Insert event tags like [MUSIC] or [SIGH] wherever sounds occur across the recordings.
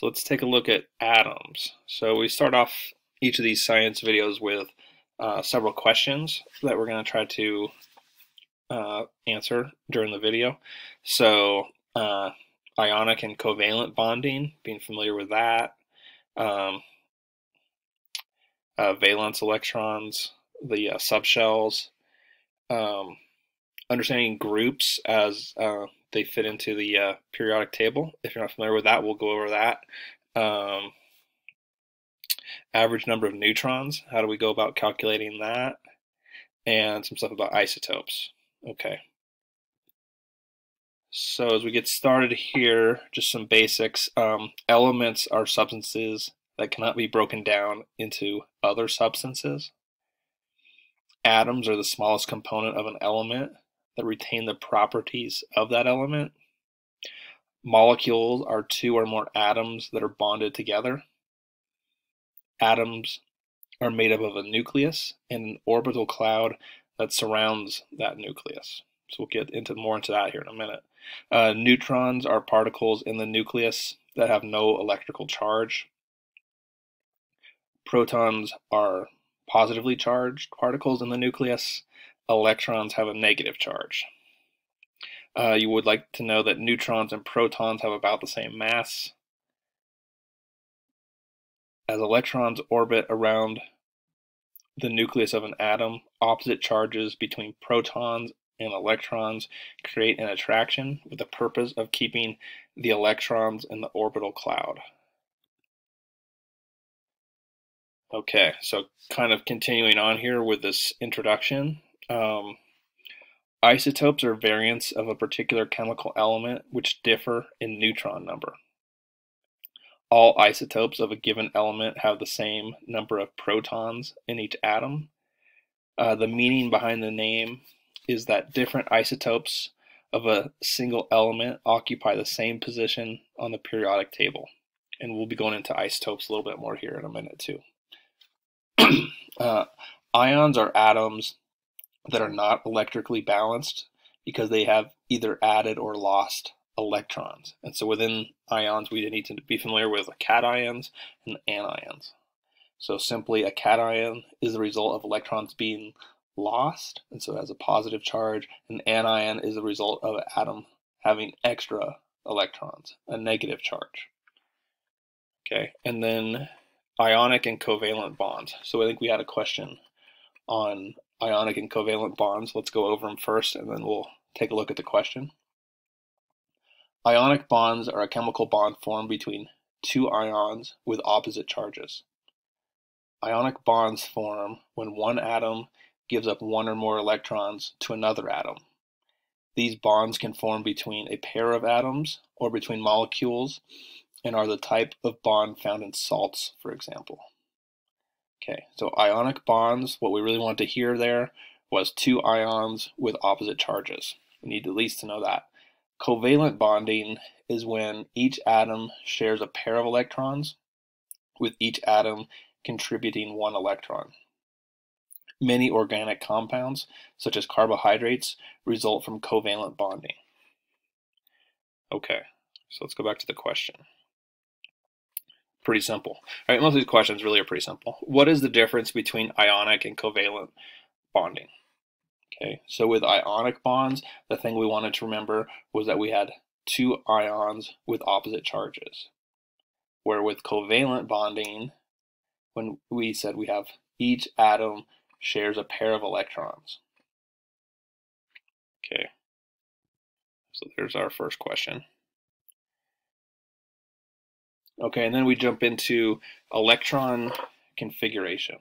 So let's take a look at atoms. So we start off each of these science videos with uh, several questions that we're going to try to uh, answer during the video. So uh, ionic and covalent bonding, being familiar with that. Um, uh, valence electrons, the uh, subshells, um, understanding groups as uh, they fit into the uh, periodic table. If you're not familiar with that, we'll go over that. Um, average number of neutrons, how do we go about calculating that? And some stuff about isotopes. Okay. So as we get started here, just some basics. Um, elements are substances that cannot be broken down into other substances. Atoms are the smallest component of an element that retain the properties of that element. Molecules are two or more atoms that are bonded together. Atoms are made up of a nucleus and an orbital cloud that surrounds that nucleus. So we'll get into more into that here in a minute. Uh, neutrons are particles in the nucleus that have no electrical charge. Protons are positively charged particles in the nucleus electrons have a negative charge. Uh, you would like to know that neutrons and protons have about the same mass. As electrons orbit around the nucleus of an atom, opposite charges between protons and electrons create an attraction with the purpose of keeping the electrons in the orbital cloud. Okay, so kind of continuing on here with this introduction, um, isotopes are variants of a particular chemical element which differ in neutron number. All isotopes of a given element have the same number of protons in each atom. Uh, the meaning behind the name is that different isotopes of a single element occupy the same position on the periodic table. And we'll be going into isotopes a little bit more here in a minute too. [CLEARS THROAT] uh, ions are atoms that are not electrically balanced because they have either added or lost electrons. And so within ions, we need to be familiar with cations and anions. So simply a cation is the result of electrons being lost, and so it has a positive charge. An anion is the result of an atom having extra electrons, a negative charge. Okay, and then ionic and covalent bonds. So I think we had a question on ionic and covalent bonds. Let's go over them first and then we'll take a look at the question. Ionic bonds are a chemical bond formed between two ions with opposite charges. Ionic bonds form when one atom gives up one or more electrons to another atom. These bonds can form between a pair of atoms or between molecules and are the type of bond found in salts, for example. Okay, so ionic bonds, what we really want to hear there was two ions with opposite charges. We need at least to know that. Covalent bonding is when each atom shares a pair of electrons, with each atom contributing one electron. Many organic compounds, such as carbohydrates, result from covalent bonding. Okay, so let's go back to the question pretty simple. All right, most of these questions really are pretty simple. What is the difference between ionic and covalent bonding? Okay, so with ionic bonds, the thing we wanted to remember was that we had two ions with opposite charges. Where with covalent bonding, when we said we have each atom shares a pair of electrons. Okay, so there's our first question. Okay, and then we jump into electron configuration.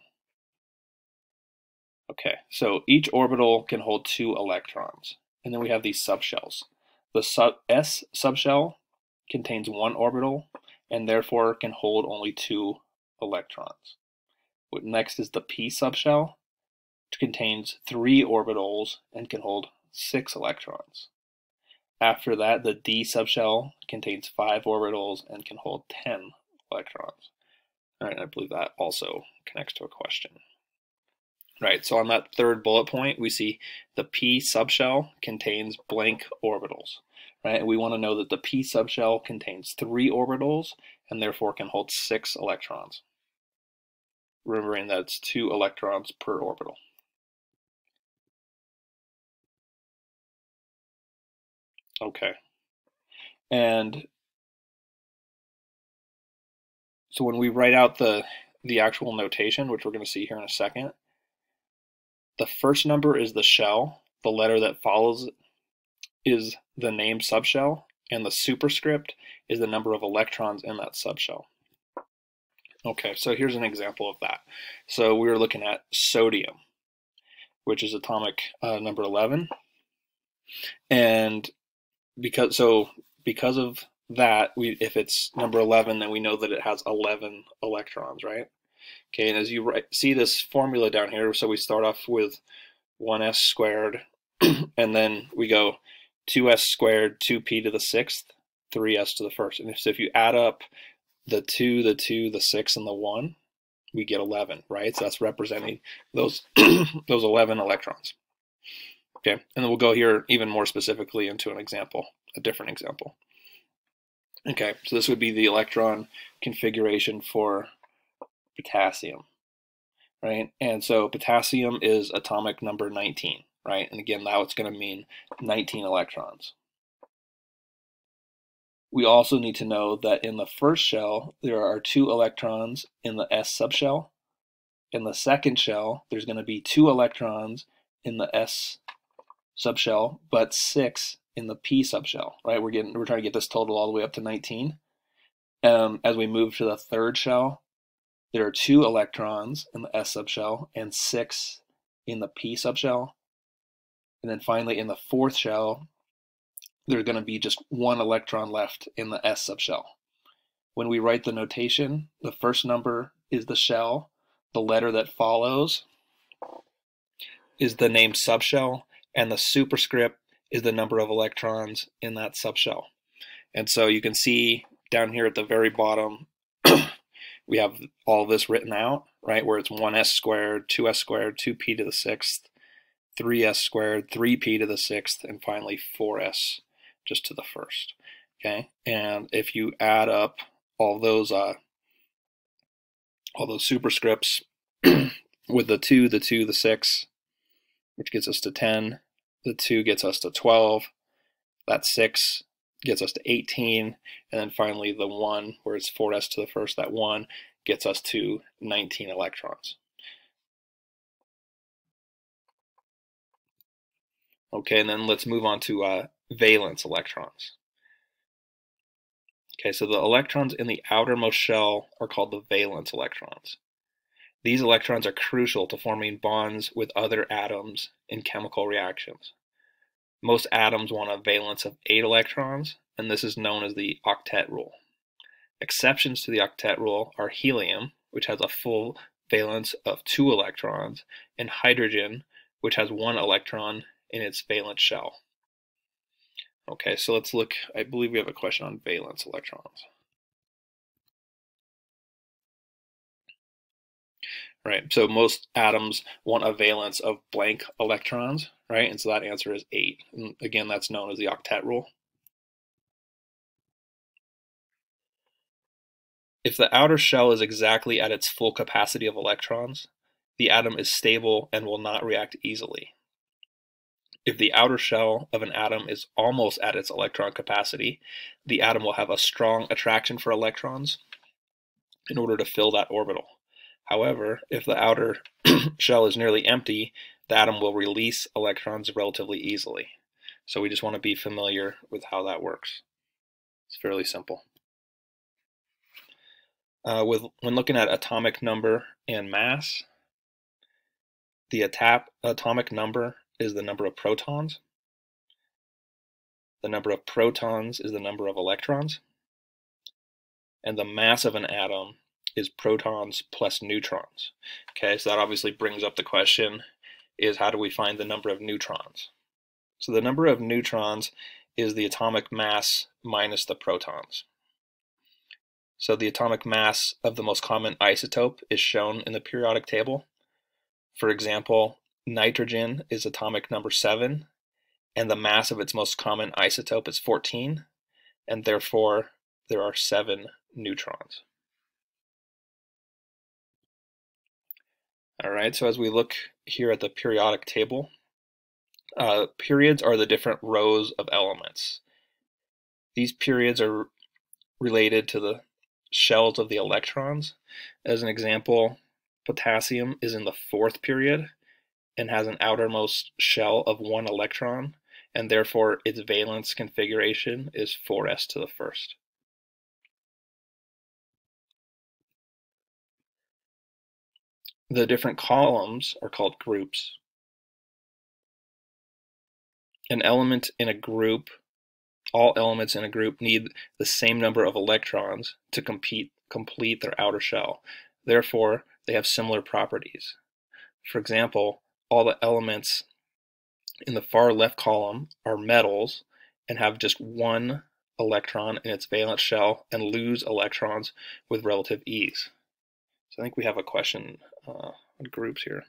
Okay, so each orbital can hold two electrons. And then we have these subshells. The sub S subshell contains one orbital and therefore can hold only two electrons. What next is the p subshell, which contains three orbitals and can hold six electrons. After that, the d subshell contains five orbitals and can hold 10 electrons. All right, I believe that also connects to a question. Right, so on that third bullet point, we see the p subshell contains blank orbitals. right? And We want to know that the p subshell contains three orbitals and therefore can hold six electrons. Remembering that it's two electrons per orbital. Okay. And so when we write out the the actual notation, which we're going to see here in a second, the first number is the shell, the letter that follows is the name subshell, and the superscript is the number of electrons in that subshell. Okay, so here's an example of that. So we were looking at sodium, which is atomic uh, number 11. And because so because of that, we if it's number 11, then we know that it has 11 electrons, right? Okay, and as you write, see this formula down here, so we start off with 1s squared, [CLEARS THROAT] and then we go 2s squared, 2p to the sixth, 3s to the first. And if, so if you add up the 2, the 2, the 6, and the 1, we get 11, right? So that's representing those, [CLEARS THROAT] those 11 electrons. Okay, and then we'll go here even more specifically into an example, a different example. Okay, so this would be the electron configuration for potassium, right? And so potassium is atomic number 19, right? And again, now it's going to mean 19 electrons. We also need to know that in the first shell, there are two electrons in the S subshell. In the second shell, there's going to be two electrons in the S subshell, but six in the P subshell, right? We're getting we're trying to get this total all the way up to 19. Um, as we move to the third shell, there are two electrons in the S subshell and six in the P subshell. And then finally in the fourth shell, there's going to be just one electron left in the S subshell. When we write the notation, the first number is the shell, the letter that follows is the name subshell, and the superscript is the number of electrons in that subshell. And so you can see down here at the very bottom, [CLEARS THROAT] we have all this written out, right, where it's 1s squared, 2s squared, 2p to the sixth, 3s squared, 3p to the sixth, and finally 4s just to the first. Okay, and if you add up all those uh, all those superscripts [CLEARS THROAT] with the 2, the 2, the 6, which gets us to 10. The 2 gets us to 12. That 6 gets us to 18. And then finally the 1, where it's 4s to the first, that 1 gets us to 19 electrons. Okay, and then let's move on to uh, valence electrons. Okay, so the electrons in the outermost shell are called the valence electrons. These electrons are crucial to forming bonds with other atoms in chemical reactions. Most atoms want a valence of 8 electrons, and this is known as the octet rule. Exceptions to the octet rule are helium, which has a full valence of 2 electrons, and hydrogen, which has 1 electron in its valence shell. Okay, so let's look, I believe we have a question on valence electrons. Right? So most atoms want a valence of blank electrons, right? And so that answer is 8. And again, that's known as the octet rule. If the outer shell is exactly at its full capacity of electrons, the atom is stable and will not react easily. If the outer shell of an atom is almost at its electron capacity, the atom will have a strong attraction for electrons in order to fill that orbital. However, if the outer [CLEARS THROAT] shell is nearly empty, the atom will release electrons relatively easily. So we just want to be familiar with how that works. It's fairly simple. Uh, with When looking at atomic number and mass, the atomic number is the number of protons. The number of protons is the number of electrons. And the mass of an atom is protons plus neutrons. Okay, so that obviously brings up the question is how do we find the number of neutrons? So the number of neutrons is the atomic mass minus the protons. So the atomic mass of the most common isotope is shown in the periodic table. For example, nitrogen is atomic number 7 and the mass of its most common isotope is 14, and therefore there are seven neutrons. All right, so as we look here at the periodic table, uh, periods are the different rows of elements. These periods are related to the shells of the electrons. As an example, potassium is in the fourth period and has an outermost shell of one electron, and therefore its valence configuration is 4s to the first. The different columns are called groups. An element in a group, all elements in a group need the same number of electrons to compete, complete their outer shell. Therefore, they have similar properties. For example, all the elements in the far left column are metals and have just one electron in its valence shell and lose electrons with relative ease. So I think we have a question uh, groups here,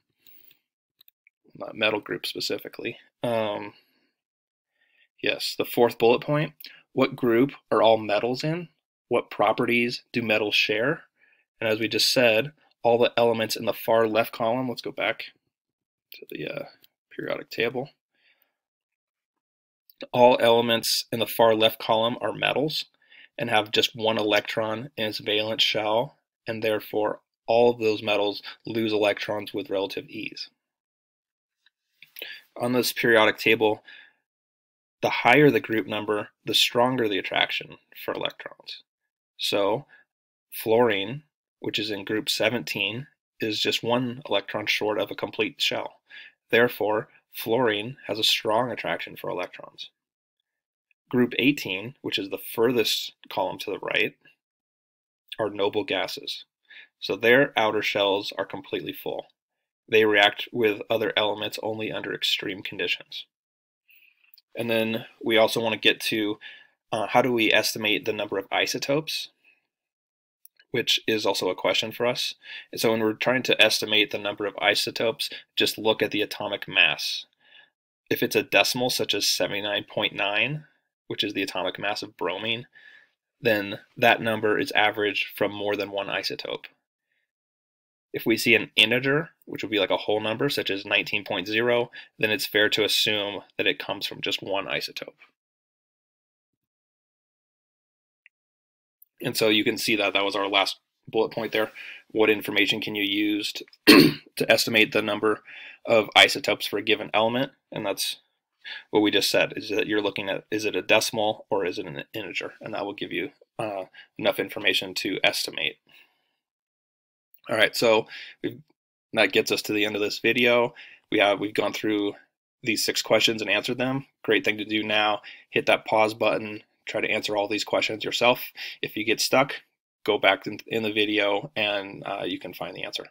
not metal groups specifically. Um, yes, the fourth bullet point. What group are all metals in? What properties do metals share? And as we just said, all the elements in the far left column, let's go back to the uh, periodic table. All elements in the far left column are metals and have just one electron in its valence shell, and therefore all of those metals lose electrons with relative ease. On this periodic table, the higher the group number, the stronger the attraction for electrons. So fluorine, which is in group 17, is just one electron short of a complete shell. Therefore, fluorine has a strong attraction for electrons. Group 18, which is the furthest column to the right, are noble gases. So their outer shells are completely full. They react with other elements only under extreme conditions. And then we also want to get to uh, how do we estimate the number of isotopes, which is also a question for us. And so when we're trying to estimate the number of isotopes, just look at the atomic mass. If it's a decimal, such as 79.9, which is the atomic mass of bromine, then that number is averaged from more than one isotope. If we see an integer, which would be like a whole number, such as 19.0, then it's fair to assume that it comes from just one isotope. And so you can see that that was our last bullet point there. What information can you use to, [CLEARS THROAT] to estimate the number of isotopes for a given element? And that's what we just said, is that you're looking at, is it a decimal or is it an integer? And that will give you uh, enough information to estimate. All right, so that gets us to the end of this video. We have we've gone through these six questions and answered them. Great thing to do now. Hit that pause button. Try to answer all these questions yourself. If you get stuck, go back in, the video and uh, you can find the answer.